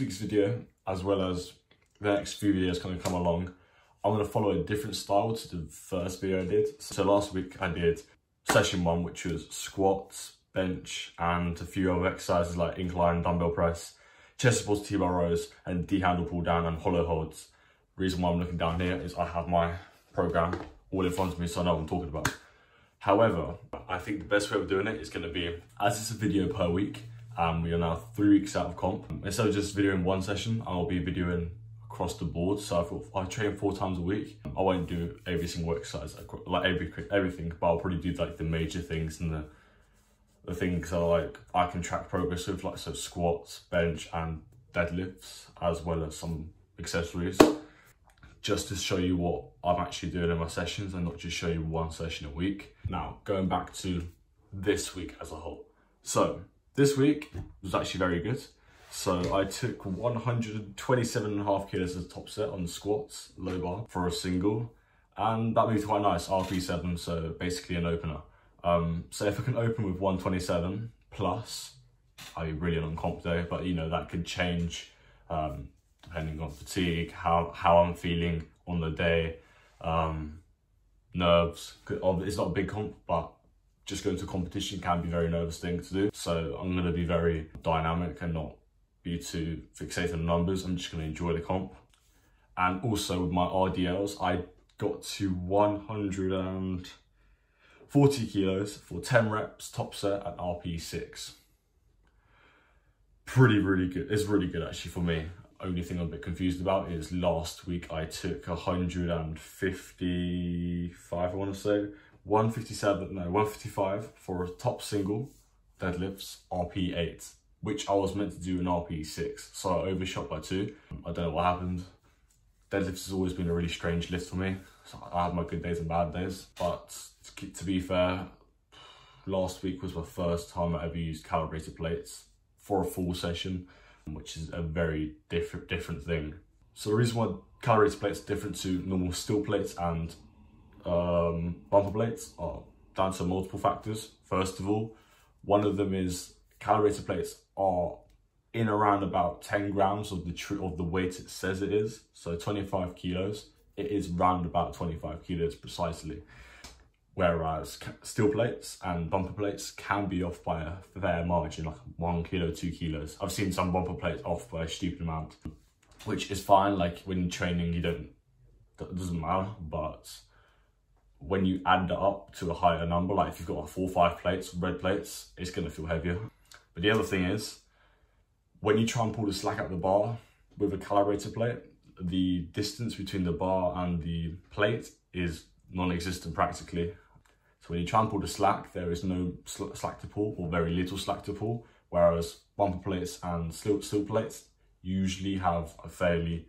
week's video, as well as the next few videos kind of come along, I'm going to follow a different style to the first video I did. So last week I did session one, which was squats, bench, and a few other exercises like incline dumbbell press, chest supports, T-bar rows, and D-handle pull down and hollow holds. Reason why I'm looking down here is I have my program all in front of me so I know what I'm talking about. However, I think the best way of doing it is going to be, as it's a video per week, and we are now three weeks out of comp, instead of just videoing one session, I'll be videoing across the board. So if I train four times a week, I won't do every single exercise, like every everything, but I'll probably do like the major things and the the things are like I can track progress with, like so squats, bench, and deadlifts, as well as some accessories just to show you what I'm actually doing in my sessions and not just show you one session a week. Now, going back to this week as a whole. So, this week was actually very good. So I took 127 and a half kilos as a top set on squats, low bar, for a single. And that moved quite nice, RP7, so basically an opener. Um, so if I can open with 127 plus, I'd be brilliant on comp day, but you know, that could change um, depending on fatigue, how, how I'm feeling on the day, um, nerves. It's not a big comp, but just going to competition can be a very nervous thing to do. So I'm going to be very dynamic and not be too fixated on numbers. I'm just going to enjoy the comp. And also with my RDLs, I got to 140 kilos for 10 reps, top set at RP6. Pretty, really good. It's really good actually for me only thing I'm a bit confused about is last week I took 155, I want to say, 157, no, 155 for a top single deadlifts RP8, which I was meant to do an RP6, so I overshot by two. I don't know what happened. Deadlifts has always been a really strange lift for me. So I have my good days and bad days, but to be fair, last week was my first time I ever used calibrated plates for a full session which is a very different different thing. So the reason why calibrated plates are different to normal steel plates and uh, um, bumper plates are down to multiple factors. First of all, one of them is calibrated plates are in around about 10 grams of the true of the weight it says it is. So 25 kilos, it is round about 25 kilos precisely whereas steel plates and bumper plates can be off by a fair margin, like one kilo, two kilos. I've seen some bumper plates off by a stupid amount, which is fine. Like when training, you don't, it doesn't matter, but when you add that up to a higher number, like if you've got like four, five plates, red plates, it's gonna feel heavier. But the other thing is, when you try and pull the slack out of the bar with a calibrator plate, the distance between the bar and the plate is non-existent practically. So when you try and pull the slack, there is no slack to pull or very little slack to pull, whereas bumper plates and steel, steel plates usually have a fairly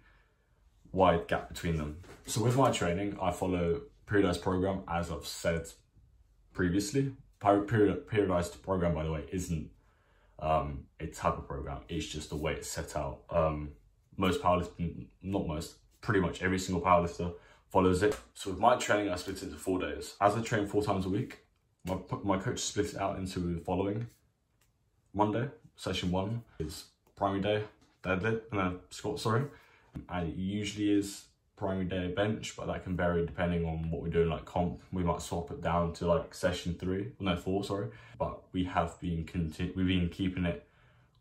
wide gap between them. So with my training, I follow periodized program as I've said previously. Period, periodized program, by the way, isn't um, a type of program. It's just the way it's set out. Um, most powerlifting, not most, pretty much every single powerlifter follows it. So with my training, I split it into four days. As I train four times a week, my, my coach split it out into the following. Monday, session one is primary day, deadlift, and no, squat, sorry. And it usually is primary day bench, but that can vary depending on what we're doing, like comp. We might swap it down to like session three, no, four, sorry. But we have been, continu we've been keeping it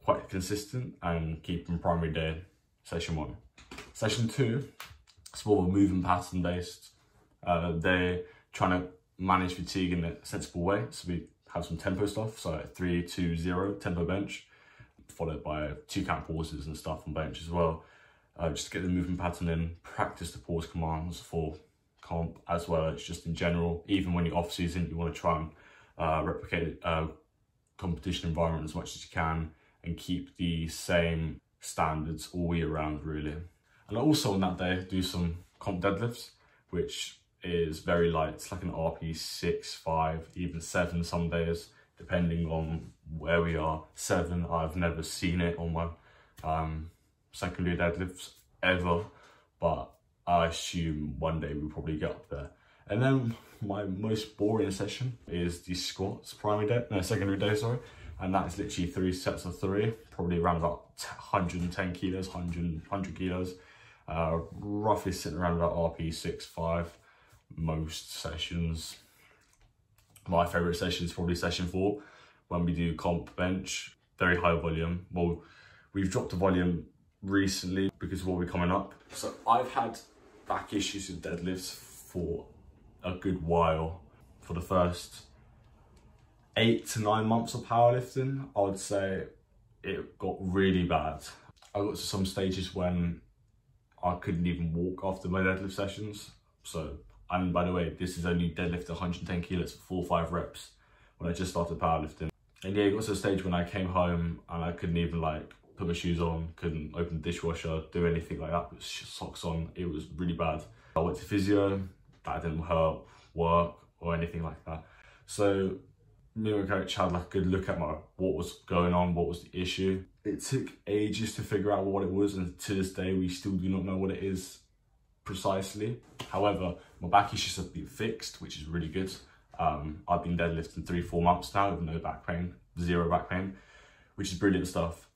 quite consistent and keeping primary day session one. Session two it's more of a movement pattern based. Uh, they're trying to manage fatigue in a sensible way. So we have some tempo stuff. So three, two, zero tempo bench, followed by two count pauses and stuff on bench as well. Uh, just to get the movement pattern in, practice the pause commands for comp as well as just in general. Even when you're off season, you want to try and uh, replicate uh, competition environment as much as you can and keep the same standards all year round really. And also on that day do some comp deadlifts, which is very light. It's like an RP 6, 5, even 7 some days, depending on where we are. 7, I've never seen it on my um, secondary deadlifts ever, but I assume one day we'll probably get up there. And then my most boring session is the squats primary day, no, secondary day, sorry. And that is literally three sets of three, probably around about 110 kilos, 100, 100 kilos. Uh, roughly sitting around about RP 6, 5 most sessions. My favorite session is probably session four when we do comp bench, very high volume. Well, we've dropped the volume recently because of what we're coming up. So I've had back issues with deadlifts for a good while. For the first eight to nine months of powerlifting, I would say it got really bad. I got to some stages when I couldn't even walk after my deadlift sessions. So, and by the way, this is only deadlift 110 kilos for four or five reps when I just started powerlifting. And yeah, it got to a stage when I came home and I couldn't even like put my shoes on, couldn't open the dishwasher, do anything like that with socks on. It was really bad. I went to physio, that didn't hurt, work or anything like that. So me and my coach had like a good look at my what was going on, what was the issue. It took ages to figure out what it was and to this day we still do not know what it is precisely. However, my back issues have been fixed, which is really good. Um, I've been deadlifting three, four months now with no back pain, zero back pain, which is brilliant stuff.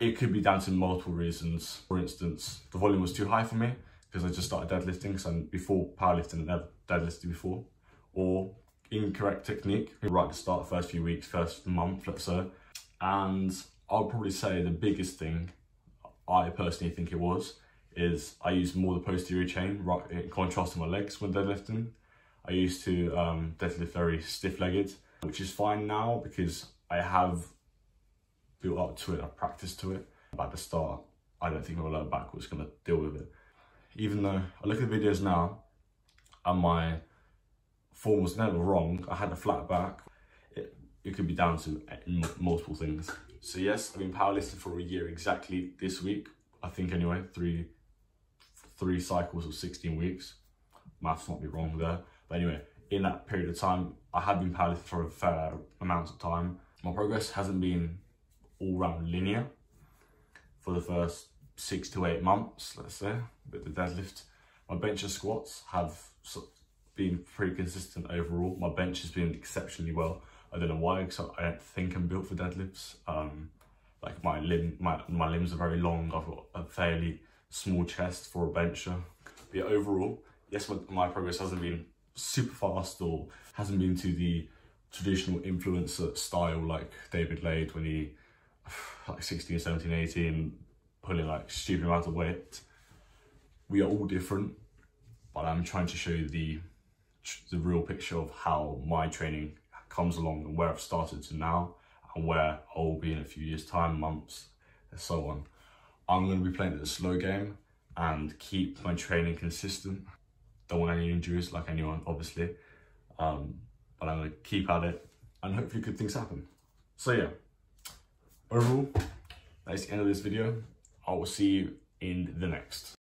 It could be down to multiple reasons. For instance, the volume was too high for me because I just started deadlifting, so before powerlifting, never deadlifted before. Or incorrect technique right at the start, first few weeks, first month, let's say. And I'll probably say the biggest thing I personally think it was is I used more the posterior chain right in contrast to my legs when deadlifting. I used to um, deadlift very stiff-legged, which is fine now because I have built up to it, I practiced to it. But at the start, I don't think my lower back was going to deal with it. Even though I look at the videos now and my form was never wrong, I had a flat back, it, it could be down to multiple things. So yes, I've been powerlifting for a year exactly this week. I think anyway, three three cycles of 16 weeks. Maths might be wrong there. But anyway, in that period of time, I had been powerlifting for a fair amount of time. My progress hasn't been all round linear for the first six to eight months, let's say, with the deadlift. My bench and squats have been pretty consistent overall. My bench has been exceptionally well. I don't know why, because I don't think I'm built for deadlifts. Um, like my limb, my, my limbs are very long. I've got a fairly small chest for a bencher. But yeah, overall, yes, my, my progress hasn't been super fast or hasn't been to the traditional influencer style like David Laid when he like 16, 17, 18, pulling like stupid amounts of weight. We are all different, but I'm trying to show you the the real picture of how my training comes along and where I've started to now and where I will be in a few years time, months, and so on. I'm going to be playing the slow game and keep my training consistent. Don't want any injuries like anyone, obviously. Um, but I'm going to keep at it and hopefully good things happen. So yeah, overall, that's the end of this video. I will see you in the next.